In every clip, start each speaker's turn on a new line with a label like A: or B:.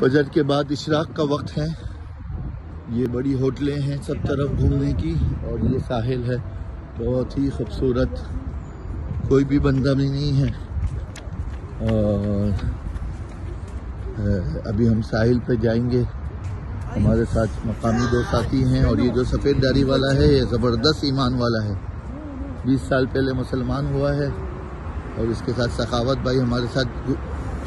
A: फजर के बाद इशराक का वक्त है। ये बड़ी होटलें हैं सब तरफ़ घूमने की और ये साहिल है। बहुत ही खूबसूरत। कोई भी बंदा भी नहीं है। और अभी हम साहिल पे जाएँगे। हमारे साथ मकामी दो साथी हैं और ये जो सफ़ेद दारी वाला है, ये ज़बरदस्त ईमान वाला है। बीस साल पहले मुसलमान हुआ है और इसके साथ सखावत भाई हमारे साथ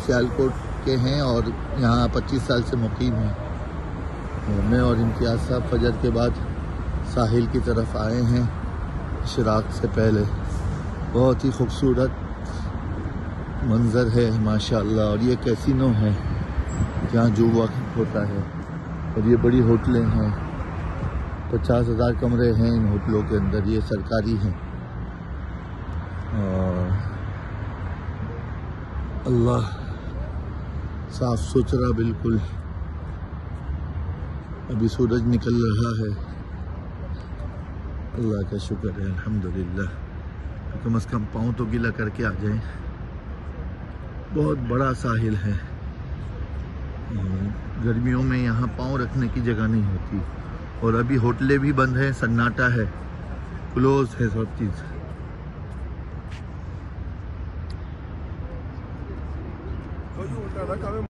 A: सियालकोट के हैं और यहाँ पच्चीस साल से मुकीम हैं। मैं और इम्तियाज़ साहब फजर के बाद साहिल की तरफ़ आए हैं शराक से पहले। बहुत ही खूबसूरत मंज़र है, माशाल्लाह, और ये कैसीनो है, जहाँ जुआ होता है। और ये बड़ी होटलें हैं, पचास हज़ार कमरे हैं इन होटलों के अंदर, ये सरकारी हैं। और अल्लाह साफ़ सुथरा बिल्कुल। अभी सूरज निकल रहा है। अल्लाह का शुक्र है, अल्हम्दुलिल्लाह। कम अज़ कम पाँव तो गीला करके आ जाए। बहुत बड़ा साहिल है। गर्मियों में यहाँ पाँव रखने की जगह नहीं होती। और अभी होटलें भी बंद हैं, सन्नाटा है। क्लोज है सब चीज़।